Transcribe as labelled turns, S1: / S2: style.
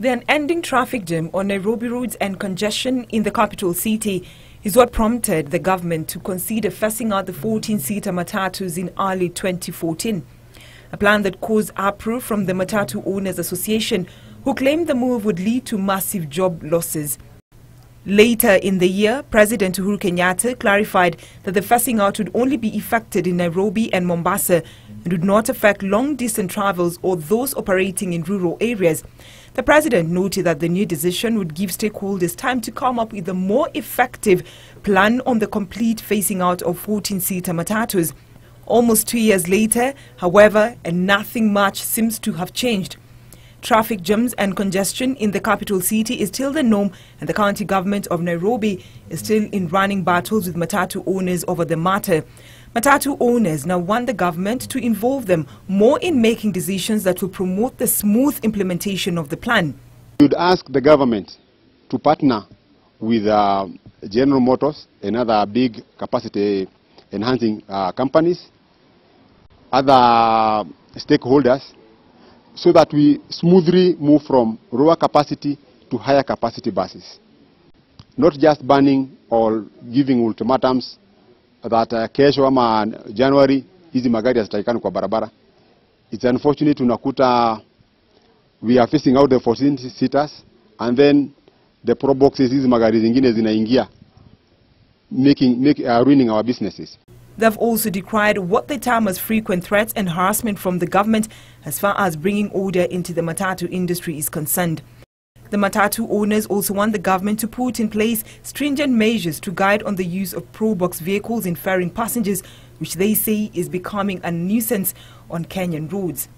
S1: The unending traffic jam on Nairobi roads and congestion in the capital city is what prompted the government to consider phasing out the 14-seater matatus in early 2014. A plan that caused uproar from the Matatu Owners Association, who claimed the move would lead to massive job losses. Later in the year, President Uhuru Kenyatta clarified that the phasing out would only be effected in Nairobi and Mombasa and would not affect long-distance travels or those operating in rural areas. The president noted that the new decision would give stakeholders time to come up with a more effective plan on the complete phasing out of 14-seater matatus. Almost two years later, however, and nothing much seems to have changed. Traffic jams and congestion in the capital city is still the norm and the county government of Nairobi is still in running battles with Matatu owners over the matter. Matatu owners now want the government to involve them more in making decisions that will promote the smooth implementation of the plan.
S2: Would ask the government to partner with uh, General Motors and other big capacity enhancing uh, companies, other stakeholders so that we smoothly move from lower capacity to higher capacity buses. Not just banning or giving ultimatums that uh, kesho ama January hizi magari hazitakikani kwa barabara. It's unfortunate unakuta we are facing out the 14 seaters and then the pro boxes hizi magari zingine zinaingia making, make, uh, ruining our businesses.
S1: They've also decried what they term as frequent threats and harassment from the government as far as bringing order into the Matatu industry is concerned. The Matatu owners also want the government to put in place stringent measures to guide on the use of Probox vehicles in ferrying passengers, which they say is becoming a nuisance on Kenyan roads.